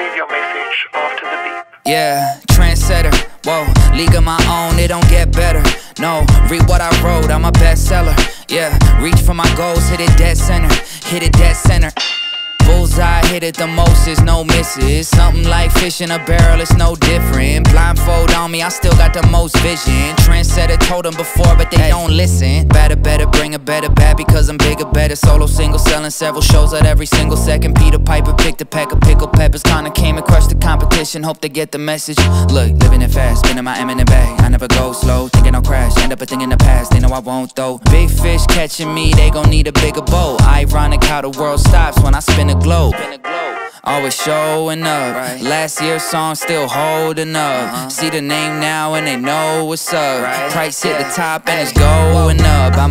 leave your message after the beep. Yeah, trendsetter. Whoa, league of my own, it don't get better. No, read what I wrote, I'm a bestseller. Yeah, reach for my goals, hit it dead center. Hit it dead center. Bullseye hit it the most, it's no misses. Something like fish in a barrel, it's no different. Blindfold on me, I still got the most vision. Trendsetter told them before, but they don't listen. Better, better, bring a better bad because I'm bigger, better. Solo single, selling several shows at every single second. Peter Piper picked a pack of peppers. Kinda came and crushed the competition, hope they get the message. Look, living it fast, spinning my M in the bag. I never go slow, thinking I'll crash. End up a thing in the past, they know I won't though. Big fish catching me, they gon' need a bigger boat. Ironic how the world stops when I spin a globe. Always showing up. Right. Last year's song still holding up. Uh-huh. See the name now and they know what's up. Right. Price hit the top and it's going up. I'm.